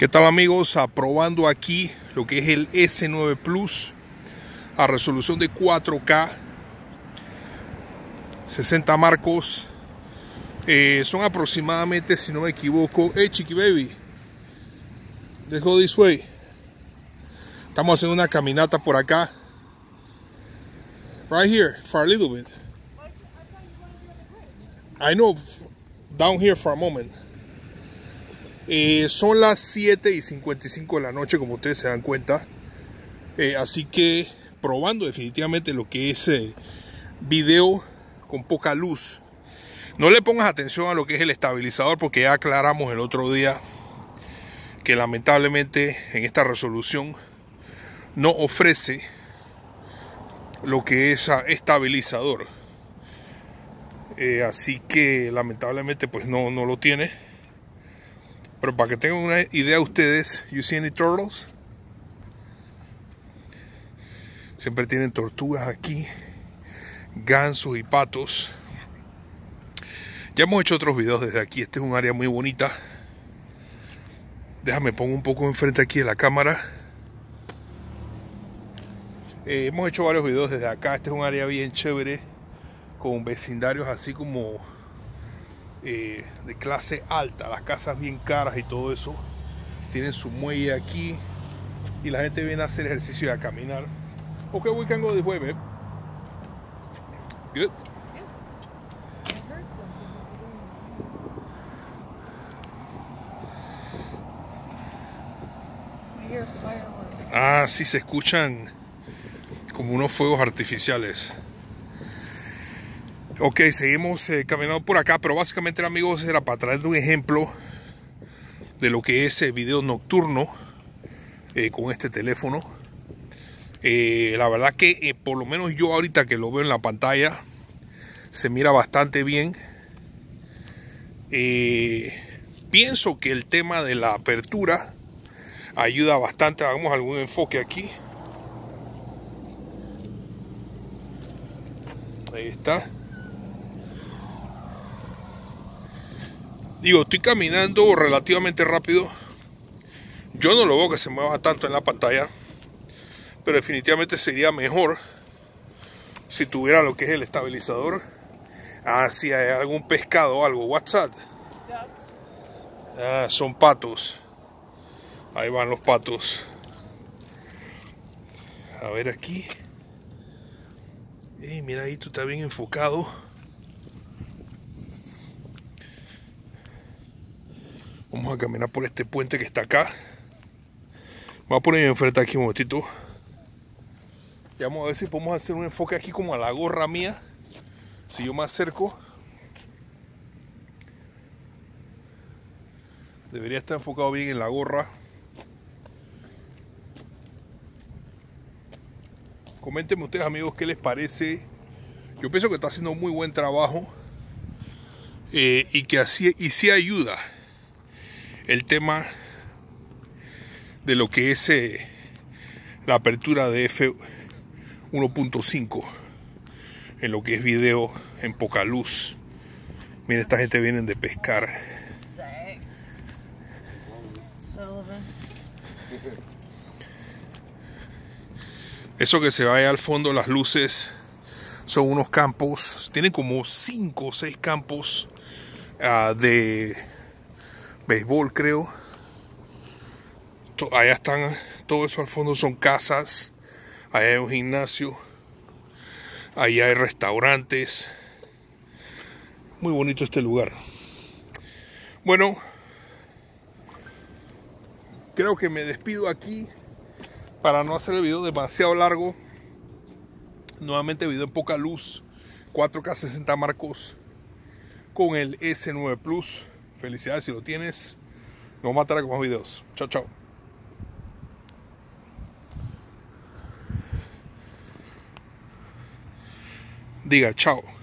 ¿Qué tal amigos? Aprobando aquí lo que es el S9 Plus a resolución de 4K, 60 marcos. Eh, son aproximadamente, si no me equivoco, hey chiqui baby, let's go this way. Estamos haciendo una caminata por acá. Right here, for a little bit. I know, down here for a moment. Eh, son las 7 y 55 de la noche, como ustedes se dan cuenta. Eh, así que probando definitivamente lo que es eh, video con poca luz. No le pongas atención a lo que es el estabilizador porque ya aclaramos el otro día que lamentablemente en esta resolución no ofrece lo que es estabilizador. así que lamentablemente pues no, no lo tiene. Pero para que tengan una idea ustedes, you see any turtles? Siempre tienen tortugas aquí, gansos y patos. Ya hemos hecho otros videos desde aquí. Este es un área muy bonita. Déjame pongo un poco enfrente aquí de la cámara. Eh, hemos hecho varios videos desde acá. Este es un área bien chévere. Con vecindarios así como eh, de clase alta, las casas bien caras y todo eso, tienen su muelle aquí y la gente viene a hacer ejercicio y a caminar. Ok, we can go this way, babe. Good. Ah, sí, se escuchan como unos fuegos artificiales. Ok, seguimos eh, caminando por acá, pero básicamente amigos era para traer un ejemplo de lo que es el video nocturno eh, con este teléfono. Eh, la verdad que por lo menos yo ahorita que lo veo en la pantalla se mira bastante bien. pienso que el tema de la apertura ayuda bastante. Hagamos algún enfoque aquí. Ahí está. Digo, estoy caminando relativamente rápido. Yo no lo veo que se mueva tanto en la pantalla. Pero definitivamente sería mejor si tuviera lo que es el estabilizador. Ah, hay algún pescado o algo. WhatsApp. Ah, son patos. Ahí van los patos. A ver aquí. mira ahí, tú estás bien enfocado. Vamos a caminar por este puente que está acá. Voy a poner enfrente aquí un momentito. Y vamos a ver si podemos hacer un enfoque aquí como a la gorra mía. Si yo me acerco. Debería estar enfocado bien en la gorra. Coméntenme ustedes amigos qué les parece. Yo pienso que está haciendo muy buen trabajo. Eh, y que así y sí ayuda el tema de lo que es eh, la apertura de F 1.5 en lo que es video en poca luz. Miren, esta gente viene de pescar. Eso que se va al fondo, las luces, son unos campos, tienen como 5 o 6 campos uh, de béisbol, creo. Allá están, todo eso al fondo son casas. Allá hay un gimnasio. Allá hay restaurantes. Muy bonito este lugar. Bueno, creo que me despido aquí para no hacer el video demasiado largo. Nuevamente video en poca luz, 4K 60 marcos con el S9 Plus. Felicidades si lo tienes. Nos matará con más videos. Chao, chao. Diga. Chao.